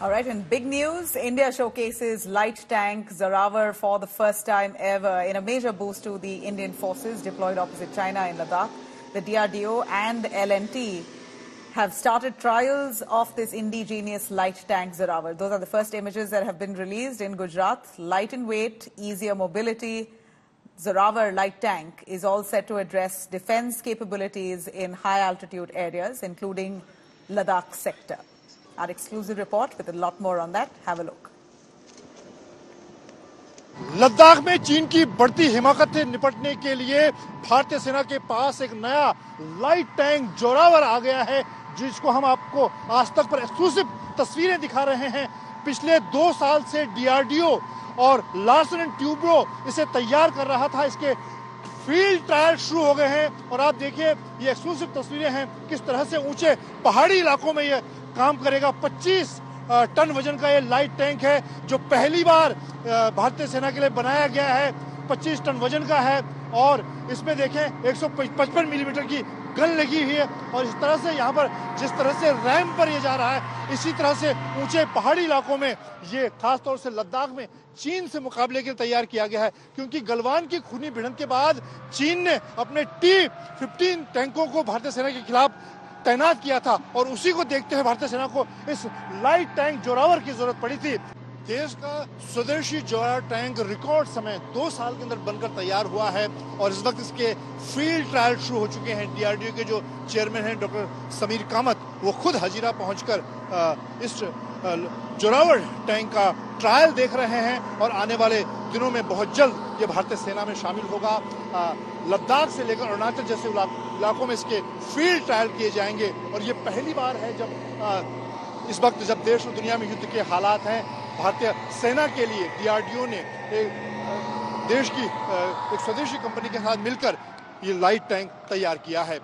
All right, and big news, India showcases light tank Zorawar for the first time ever in a major boost to the Indian forces deployed opposite China in Ladakh. The DRDO and the LNT have started trials of this indigenous light tank Zorawar. Those are the first images that have been released in Gujarat. Light in weight, easier mobility. Zorawar light tank is all set to address defense capabilities in high altitude areas, including Ladakh sector. Our exclusive report with a lot more on that. Have a look. Ladakh में चीन की बढ़ती हिमाकत से निपटने के लिए भारतीय सेना के पास एक नया लाइट टैंक जोरावर आ गया है, जिसको हम आपको आज तक पर एक्सक्लूसिव तस्वीरें दिखा रहे हैं पिछले दो साल से डीआरडीओ और लार्सन एंड ट्यूब्रो इसे तैयार कर रहा था इसके फ़ील्ड ट्रायल शुरू हो गए हैं और आप देखिए, ये एक्सक्लूसिव तस्वीरें हैं, किस तरह से ऊँचे पहाड़ी इलाकों में ये काम करेगा। 25 टन वज़न का ये लाइट टैंक है, जो पहली बार भारतीय सेना के लिए बनाया गया है। 25 टन वज़न का है। और इसमें देखें 155 मिलीमीटर की गन लगी हुई है और इस तरह से यहाँ पर जिस तरह से रैम पर ये जा रहा है, इसी तरह से ऊँचे पहाड़ी इलाकों में ये खासतौर से लद्दाख में चीन से मुकाबले के लिए तैयार किया गया है, क्योंकि गलवान की खूनी भिड़ंत के बाद चीन ने अपने टी फिफ्टीन टैंकों को भारतीय सेना के खिलाफ तैनात किया था और उसी को देखते हुए भारतीय सेना को इस लाइट टैंक जोरावर की ज़रूरत पड़ी थी। देश का स्वदेशी जोरा टैंक रिकॉर्ड समय दो साल के अंदर बनकर तैयार हुआ है और इस वक्त इसके फ़ील्ड ट्रायल शुरू हो चुके हैं डीआरडीओ के जो चेयरमैन हैं डॉक्टर समीर कामत। वो खुद हजीरा पहुंचकर इस जोरावर टैंक का ट्रायल देख रहे हैं और आने वाले दिनों में बहुत जल्द ये भारतीय सेना में शामिल होगा। लद्दाख से लेकर अरुणाचल जैसे इलाकों में इसके फ़ील्ड ट्रायल किए जाएँगे और ये पहली बार है जब इस वक्त जब देश और दुनिया में युद्ध के हालात हैं, भारतीय सेना के लिए डीआरडीओ ने एक देश की एक स्वदेशी कंपनी के साथ मिलकर ये लाइट टैंक तैयार किया है।